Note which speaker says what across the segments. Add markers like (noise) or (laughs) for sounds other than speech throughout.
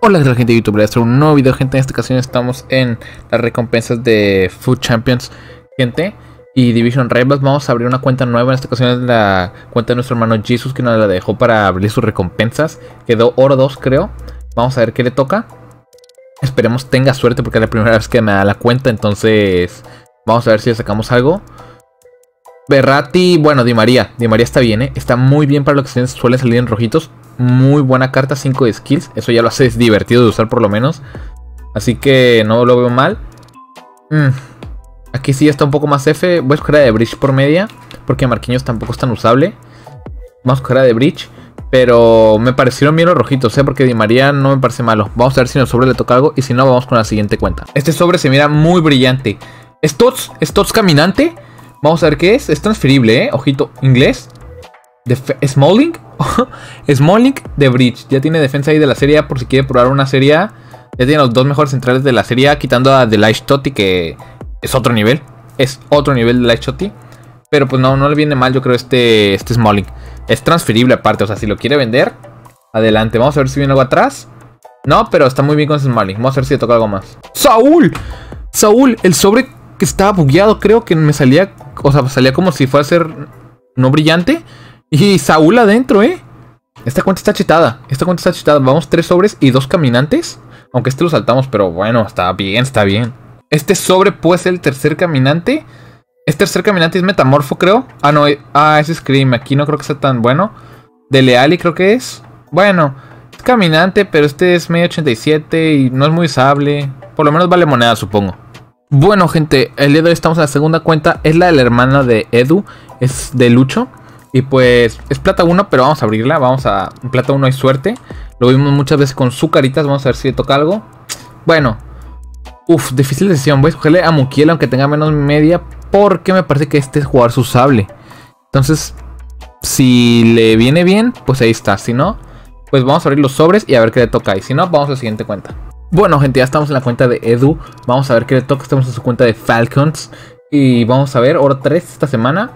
Speaker 1: Hola la gente de YouTube, voy a un nuevo video gente, en esta ocasión estamos en las recompensas de Food Champions gente y Division Rivals, vamos a abrir una cuenta nueva, en esta ocasión es la cuenta de nuestro hermano Jesus que nos la dejó para abrir sus recompensas, quedó oro 2 creo, vamos a ver qué le toca, esperemos tenga suerte porque es la primera vez que me da la cuenta, entonces vamos a ver si le sacamos algo. Berrati, bueno, Di María. Di María está bien, ¿eh? Está muy bien para lo que suele salir en rojitos. Muy buena carta, 5 de skills. Eso ya lo hace divertido de usar por lo menos. Así que no lo veo mal. Mm. Aquí sí está un poco más F. Voy a escoger a de Bridge por media. Porque Marquinhos tampoco es tan usable. Vamos a escoger a de Bridge. Pero me parecieron bien los rojitos, ¿eh? Porque Di María no me parece malo. Vamos a ver si en el sobre le toca algo. Y si no, vamos con la siguiente cuenta. Este sobre se mira muy brillante. ¿Stots? ¿Stots caminante? Vamos a ver qué es. Es transferible, ¿eh? Ojito. ¿Inglés? ¿Smalling? (laughs) Smalling de Bridge. Ya tiene defensa ahí de la serie por si quiere probar una serie Ya tiene los dos mejores centrales de la serie quitando a Delight Totti, que es otro nivel. Es otro nivel de Light Totti. Pero pues no, no le viene mal, yo creo, este, este Smalling. Es transferible aparte, o sea, si lo quiere vender, adelante. Vamos a ver si viene algo atrás. No, pero está muy bien con Smalling. Vamos a ver si le toca algo más. ¡Saúl! Saúl, el sobre que estaba bugueado, creo que me salía o sea, salía como si fuera a ser no brillante. Y Saúl adentro, ¿eh? Esta cuenta está chetada. Esta cuenta está chetada. Vamos tres sobres y dos caminantes. Aunque este lo saltamos, pero bueno, está bien, está bien. Este sobre puede ser el tercer caminante. Este tercer caminante es metamorfo, creo. Ah, no. Eh, ah, es Scream. Aquí no creo que sea tan bueno. De Leali creo que es. Bueno, es caminante, pero este es medio 87 y no es muy usable. Por lo menos vale moneda, supongo. Bueno, gente, el día de hoy estamos en la segunda cuenta. Es la de la hermana de Edu, es de Lucho. Y pues es plata 1, pero vamos a abrirla. Vamos a. plata 1 hay suerte. Lo vimos muchas veces con su caritas. Vamos a ver si le toca algo. Bueno, uff, difícil decisión. Voy a escogerle a Mukiel, aunque tenga menos media. Porque me parece que este es jugar su sable. Entonces, si le viene bien, pues ahí está. Si no, pues vamos a abrir los sobres y a ver qué le toca. Y si no, vamos a la siguiente cuenta. Bueno, gente, ya estamos en la cuenta de Edu. Vamos a ver qué le toca. Estamos en su cuenta de Falcons. Y vamos a ver, hora 3 esta semana.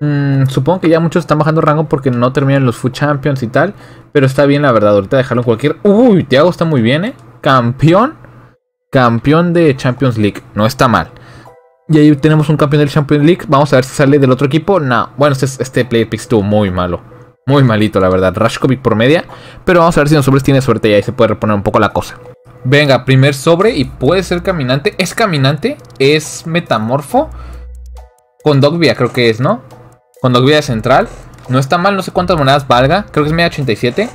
Speaker 1: Mm, supongo que ya muchos están bajando rango porque no terminan los Food Champions y tal. Pero está bien, la verdad. Ahorita dejarlo en cualquier. Uy, Thiago está muy bien, ¿eh? Campeón. Campeón de Champions League. No está mal. Y ahí tenemos un campeón del Champions League. Vamos a ver si sale del otro equipo. No. Bueno, este, este Player Pick estuvo muy malo. Muy malito, la verdad. Rashkovic por media. Pero vamos a ver si nosotros tiene suerte y ahí se puede reponer un poco la cosa. Venga, primer sobre y puede ser caminante. ¿Es caminante? ¿Es metamorfo? Con Dogvia creo que es, ¿no? Con Dogvia central. No está mal, no sé cuántas monedas valga. Creo que es media 87.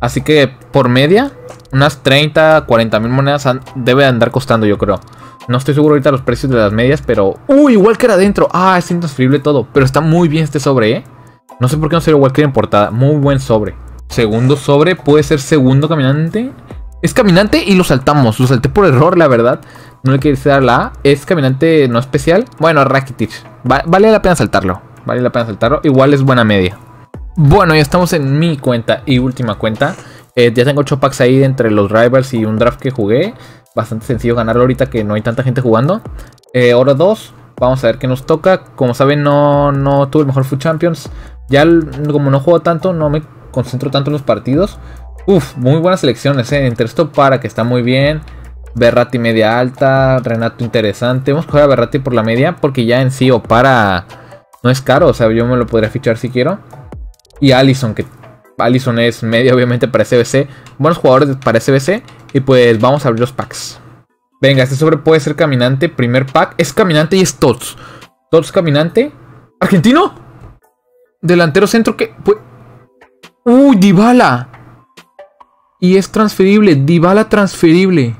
Speaker 1: Así que por media, unas 30, 40 mil monedas debe andar costando, yo creo. No estoy seguro ahorita los precios de las medias, pero... ¡Uy! igual que era adentro. Ah, es intransferible todo. Pero está muy bien este sobre, ¿eh? No sé por qué no sería Walker en portada. Muy buen sobre. Segundo sobre, puede ser segundo caminante. Es caminante y lo saltamos. Lo salté por error, la verdad. No le quería dar la A. Es caminante no especial. Bueno, Rakitic. vale la pena saltarlo. Vale la pena saltarlo. Igual es buena media. Bueno, ya estamos en mi cuenta y última cuenta. Eh, ya tengo 8 packs ahí entre los rivals y un draft que jugué. Bastante sencillo ganarlo ahorita que no hay tanta gente jugando. Eh, hora 2. Vamos a ver qué nos toca. Como saben, no, no tuve el mejor Food Champions. Ya como no juego tanto, no me concentro tanto en los partidos. Uf, muy buenas selecciones, ¿eh? Entre esto para que está muy bien. Berrati media alta, Renato interesante. Vamos a coger a Berrati por la media porque ya en sí o para no es caro, o sea, yo me lo podría fichar si quiero. Y Allison, que Allison es media obviamente para SBC. Buenos jugadores para SBC. Y pues vamos a abrir los packs. Venga, este sobre puede ser caminante. Primer pack es caminante y es Tots. Tots caminante. ¿Argentino? Delantero centro que... ¡Uy, Dybala! Y es transferible. Dybala transferible.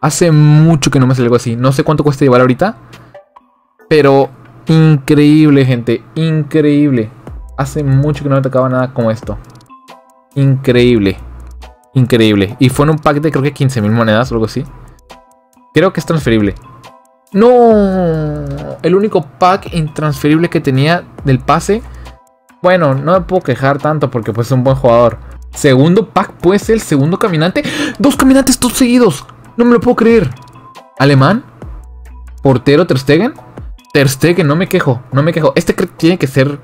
Speaker 1: Hace mucho que no me sale algo así. No sé cuánto cuesta Dybala ahorita. Pero increíble, gente. Increíble. Hace mucho que no me tocaba nada como esto. Increíble. Increíble. Y fue en un pack de creo que 15.000 monedas o algo así. Creo que es transferible. No. El único pack intransferible que tenía del pase. Bueno, no me puedo quejar tanto porque pues es un buen jugador. Segundo pack puede ser el segundo caminante. Dos caminantes todos seguidos. No me lo puedo creer. Alemán. Portero Ter Stegen. Ter Stegen, no me quejo. No me quejo. Este tiene que ser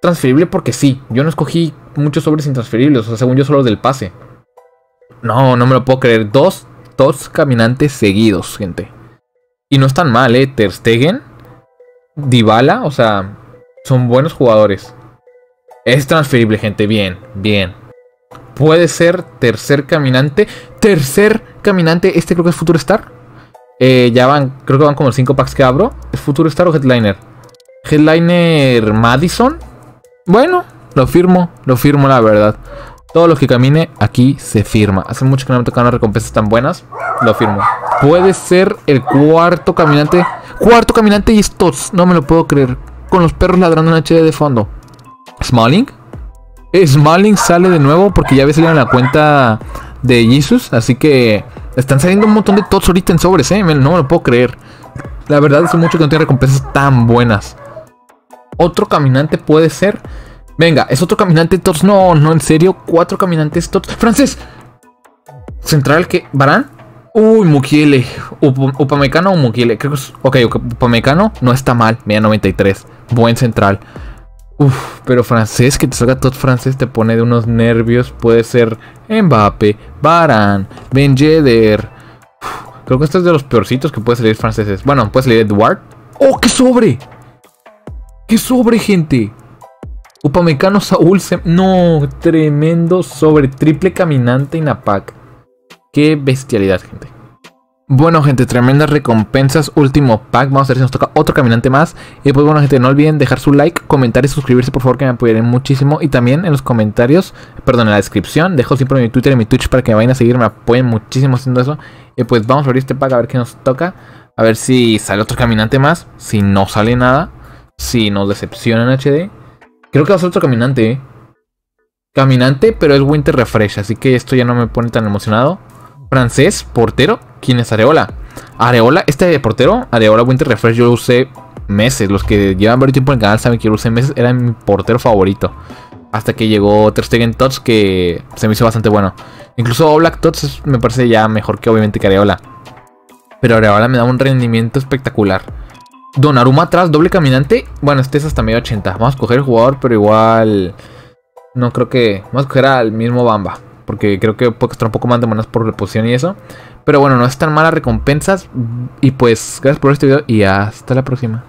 Speaker 1: transferible porque sí. Yo no escogí muchos sobres intransferibles. O sea, según yo solo del pase. No, no me lo puedo creer. Dos, dos caminantes seguidos, gente. Y no están mal, ¿eh? Ter Stegen, Dybala, o sea, son buenos jugadores. Es transferible, gente. Bien, bien. Puede ser tercer caminante. Tercer caminante. Este creo que es Future Star. Eh, ya van, creo que van como 5 packs que abro. ¿Es Future Star o Headliner? Headliner Madison. Bueno, lo firmo, lo firmo la verdad. Todo lo que camine aquí se firma. Hace mucho que no me tocan unas recompensas tan buenas. Lo firmo. Puede ser el cuarto caminante. Cuarto caminante y estos. No me lo puedo creer. Con los perros ladrando en HD de fondo. Smalling. Smalling sale de nuevo porque ya había salido en la cuenta de Jesus. Así que están saliendo un montón de tots ahorita en sobres, ¿eh? No me lo puedo creer. La verdad es mucho que no tiene recompensas tan buenas. Otro caminante puede ser. Venga, es otro caminante tots. No, no, en serio. Cuatro caminantes tots. Francés. Central que. ¿Barán? Uy, Mukiele. Upamecano o Mukiele. Creo que es. Ok, Upamecano no está mal. Mira, 93. Buen central. Pero francés, que te salga todo francés te pone de unos nervios. Puede ser Mbappe, Baran, Ben. Creo que este es de los peorcitos que puede salir franceses. Bueno, puede salir Edward. ¡Oh, qué sobre! ¡Qué sobre, gente! Upamecano Saúl se... No, tremendo sobre. Triple caminante en pack. Qué bestialidad, gente. Bueno, gente, tremendas recompensas. Último pack. Vamos a ver si nos toca otro caminante más. Y pues bueno, gente, no olviden dejar su like, comentar y suscribirse, por favor, que me apoyarían muchísimo. Y también en los comentarios, perdón, en la descripción, dejo siempre mi Twitter y mi Twitch para que me vayan a seguir. Me apoyen muchísimo haciendo eso. Y pues vamos a abrir este pack a ver qué nos toca. A ver si sale otro caminante más. Si no sale nada. Si nos decepciona en HD. Creo que va a ser otro caminante, ¿eh? Caminante, pero es Winter Refresh. Así que esto ya no me pone tan emocionado francés, portero, ¿quién es Areola? Areola, este portero, Areola Winter Refresh, yo lo usé meses. Los que llevan varios tiempo en el canal saben que yo lo usé meses. Era mi portero favorito. Hasta que llegó Ter Stegen Tots, que se me hizo bastante bueno. Incluso Black Tots me parece ya mejor que obviamente que Areola. Pero Areola me da un rendimiento espectacular. Donnarumma atrás, doble caminante. Bueno, este es hasta medio 80. Vamos a coger el jugador, pero igual... No creo que... Vamos a coger al mismo Bamba. Porque creo que costar un poco más de monedas por reposición y eso. Pero bueno, no es tan malas recompensas. Y pues, gracias por este video y hasta la próxima.